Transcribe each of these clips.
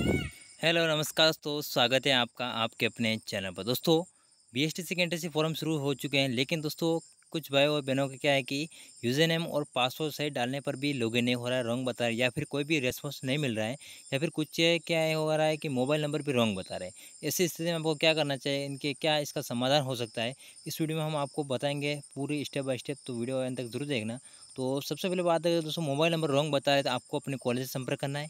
Hello, नमस्कार दोस्तों, स्वागत है आपका आपके अपने चैनल पर। दोस्तों बी एस टी फॉर्म शुरू हो चुके हैं, लेकिन दोस्तों, कुछ भाई और बहनों का क्या है कि यूज़र नेम और पासवर्ड सही डालने पर भी लॉगिन नहीं हो रहा है रॉन्ग बता रहे या फिर कोई भी रेस्पॉन्स नहीं मिल रहा है, या फिर कुछ क्या हो रहा है कि मोबाइल नंबर भी रॉन्ग बता रहे हैं। ऐसी स्थिति में आपको क्या करना चाहिए, इनके क्या इसका समाधान हो सकता है, इस वीडियो में हम आपको बताएँगे पूरी स्टेप बाय स्टेप तो वीडियो अंत तक ज़रूर देखना। तो सबसे पहले बात है दोस्तों मोबाइल नंबर रॉन्ग बता रहे तो आपको अपने कॉलेज से संपर्क करना है,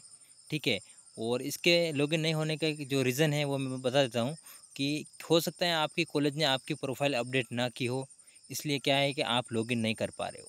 ठीक है? और इसके लॉगिन नहीं होने का जो रीज़न है, वो मैं बता देता हूँ कि हो सकता है आपकी कॉलेज ने आपकी प्रोफ़ाइल अपडेट ना की हो, इसलिए क्या है कि आप लॉगिन नहीं कर पा रहे हो।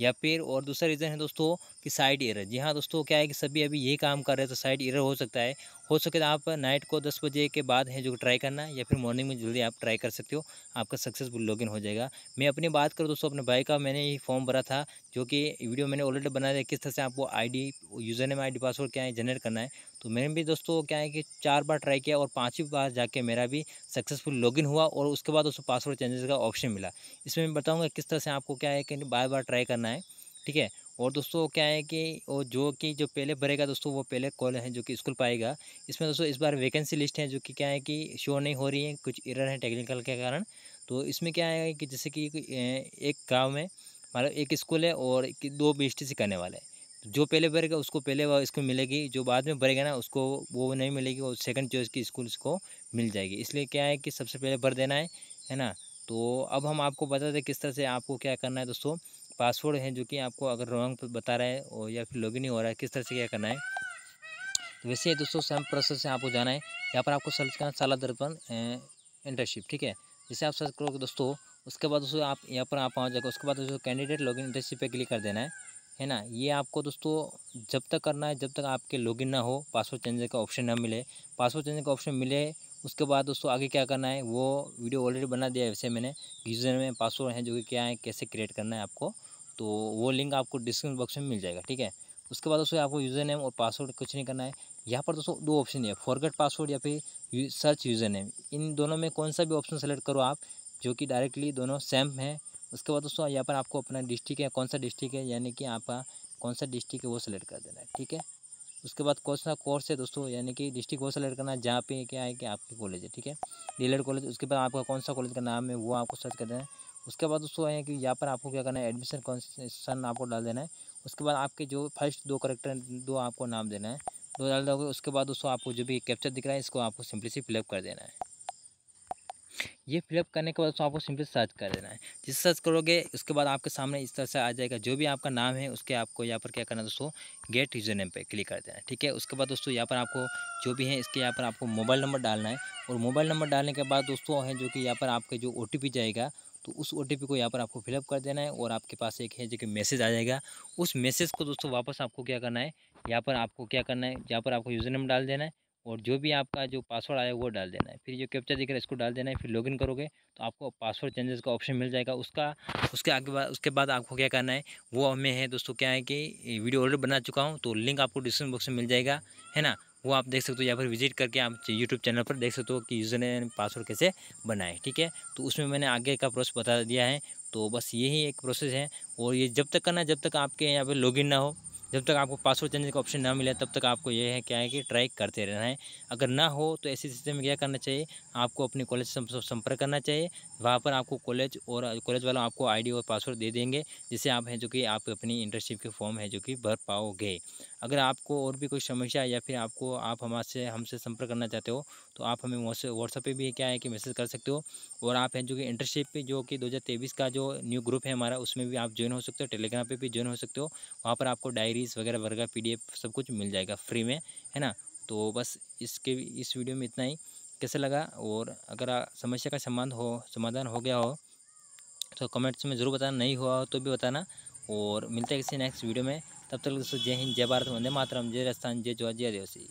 या फिर और दूसरा रीज़न है दोस्तों कि साइड एरर। जी हाँ दोस्तों, क्या है कि सभी अभी यही काम कर रहे हैं तो साइड एरर हो सकता है। हो सके तो आप नाइट को दस बजे के बाद है जो ट्राई करना है या फिर मॉर्निंग में जल्दी आप ट्राई कर सकते हो, आपका सक्सेसफुल लॉगिन हो जाएगा। मैं अपनी बात करूँ दोस्तों, अपने भाई का मैंने ये फॉर्म भरा था, जो कि वीडियो मैंने ऑलरेडी बनाया था किस तरह से आपको आईडी यूज़र नेम आई पासवर्ड क्या है, जनरेट करना है। तो मैंने भी दोस्तों क्या है कि चार बार ट्राई किया और पाँचवीं बार जाके मेरा भी सक्सेसफुल लॉगिन हुआ और उसके बाद उसको पासवर्ड चेंजेस का ऑप्शन मिला। इसमें मैं बताऊँगा किस तरह से आपको क्या है कि बार बार ट्राई करना है, ठीक है? और दोस्तों क्या है कि वो जो कि जो पहले भरेगा दोस्तों वो पहले कॉल है जो कि स्कूल पाएगा इसमें दोस्तों इस बार वैकेंसी लिस्ट है जो कि क्या है कि शो नहीं हो रही है, कुछ एरर है टेक्निकल के कारण। तो इसमें क्या है कि जैसे कि एक गाँव में मतलब एक स्कूल है और दो बी एस करने वाले जो पहले भरेगा उसको पहले वह स्कूल मिलेगी, जो बाद में भरेगा ना उसको वो नहीं मिलेगी, वो सेकंड चॉइस की स्कूल उसको मिल जाएगी। इसलिए क्या है कि सबसे पहले भर देना है है ना? तो अब हम आपको बता दें किस तरह से आपको क्या करना है दोस्तों। पासवर्ड है जो कि आपको अगर रॉन्ग बता रहा है और या फिर लॉगिन नहीं हो रहा है, किस तरह से क्या करना है? तो वैसे दोस्तों, सेम प्रोसेस से आपको जाना है। यहाँ पर आपको सर्च करना साला दर्पण इंटर्नशिप ठीक है? जैसे आप सर्च करोगे दोस्तों, उसके बाद दोस्तों आप यहाँ पर आप पहुँच जाएगा उसके बाद दोस्तों कैंडिडेट लॉगिन इंटर्नशिप पे क्लिक कर देना है है ना? ये आपको दोस्तों, जब तक करना है, जब तक आपके लॉगिन ना हो पासवर्ड चेंज का ऑप्शन ना मिले। पासवर्ड चेंज का ऑप्शन मिले, उसके बाद दोस्तों आगे क्या करना है, वो वीडियो ऑलरेडी बना दिया है वैसे मैंने। यूज़र में पासवर्ड है जो कि क्या है, कैसे क्रिएट करना है आपको। तो वो लिंक आपको डिस्क्रिप्शन बॉक्स में मिल जाएगा, ठीक है? उसके बाद दोस्तों आपको यूज़र नेम और पासवर्ड कुछ नहीं करना है। यहाँ पर दोस्तों दो ऑप्शन है, फॉरगेट पासवर्ड या फिर सर्च यूज़र नेम इन दोनों में कौन सा भी ऑप्शन सेलेक्ट करो आप, जो कि डायरेक्टली दोनों सेम है। उसके बाद दोस्तों यहाँ पर आपको अपना डिस्ट्रिक्ट है कौन सा डिस्ट्रिक्ट है, यानी कि आपका कौन सा डिस्ट्रिक्ट है वो सेलेक्ट कर देना है, ठीक है? उसके बाद कौन सा कोर्स है दोस्तों, यानी कि डिस्ट्रिक्ट वो सेलेक्ट करना है, जहाँ पे क्या है कि आपके कॉलेज है, ठीक है? डीलर कॉलेज, उसके बाद आपका कौन सा कॉलेज का नाम है वो आपको सर्च कर देना है। उसके बाद दोस्तों है कि यहाँ पर आपको क्या करना है एडमिशन कॉन्सेशन आपको डाल देना है। उसके बाद आपके जो फ़र्स्ट दो करेक्टर दो आपको नाम देना है। दो डाल दोगे, उसके बाद दोस्तों आपको जो भी कैप्चर दिख रहा है, इसको आपको सिंपली से फिलअप कर देना है। ये फिलअप करने के बाद तो आपको सिंपली सर्च कर देना है। जिस सर्च करोगे, उसके बाद आपके सामने इस तरह से आ जाएगा। जो भी आपका नाम है, उसके आपको यहाँ पर क्या करना है, दोस्तों गेट यूज़र नेम पर क्लिक कर देना है, ठीक है? उसके बाद दोस्तों, यहाँ पर आपको जो भी है, इसके यहाँ पर आपको मोबाइल नंबर डालना है। और मोबाइल नंबर डालने के बाद दोस्तों, है जो कि यहाँ पर आपके जो ओटीपी जाएगा तो उस ओटीपी को यहाँ पर आपको फिलअप कर देना है और आपके पास एक है जो कि मैसेज आ जाएगा। उस मैसेज को दोस्तों वापस आपको क्या करना है? यहाँ पर आपको क्या करना है? यहाँ पर आपको यूज़र नेम डाल देना है और जो भी आपका जो पासवर्ड आया वो डाल देना है। फिर जो कैप्चर दिख रहा है इसको डाल देना है, फिर लॉगिन करोगे तो आपको पासवर्ड चेंजेस का ऑप्शन मिल जाएगा। उसका, उसके आगे बाद उसके बाद आपको क्या करना है? वो हमें है दोस्तों क्या है कि वीडियो ऑलरेडी बना चुका हूँ तो लिंक आपको डिस्क्रिप्शन बॉक्स में मिल जाएगा, है ना? वो आप देख सकते हो, या फिर विज़िट करके आप यूट्यूब चैनल पर देख सकते हो कि यूज़र ने पासवर्ड कैसे बनाए, ठीक है? तो उसमें मैंने आगे का प्रोसेस बता दिया है। तो बस यही एक प्रोसेस है। और ये जब तक करना जब तक आपके यहाँ पर लॉगिन ना हो, जब तक आपको पासवर्ड चेंज का ऑप्शन ना मिले, तब तक आपको ये है क्या है कि ट्राई करते रहना है। अगर ना हो तो ऐसी स्थिति में क्या करना चाहिए? आपको अपने कॉलेज से संपर्क करना चाहिए। वहाँ पर आपको कॉलेज और कॉलेज वालों आपको आईडी और पासवर्ड दे देंगे, जिससे आप हैं जो कि आप अपनी इंटर्नशिप के फॉर्म है जो कि भर पाओगे। अगर आपको और भी कोई समस्या या फिर आपको, आप हमारे हमसे संपर्क करना चाहते हो तो आप हमें व्हाट्सएप पे भी क्या है कि मैसेज कर सकते हो। और आप हैं जो कि इंटर्नशिप पे, जो कि 2023 का जो न्यू ग्रुप है हमारा, उसमें भी आप ज्वाइन हो सकते हो, टेलीग्राम पे भी ज्वाइन हो सकते हो। वहाँ पर आपको डायरीज़ वगैरह वगैरह पीडीएफ सब कुछ मिल जाएगा फ्री में, है ना? तो बस इसके, इस वीडियो में इतना ही। कैसे लगा? और अगर समस्या का समाधान हो समाधान हो गया हो तो कमेंट्स में ज़रूर बताना, नहीं हुआ हो तो भी बताना। और मिलते हैं किसी नेक्स्ट वीडियो में। तब तक दोस्तों, जय हिंद, जय भारत, वंदे मातरम, जय राजस्थान, जय जोहर, जय देवसी